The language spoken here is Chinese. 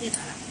对穿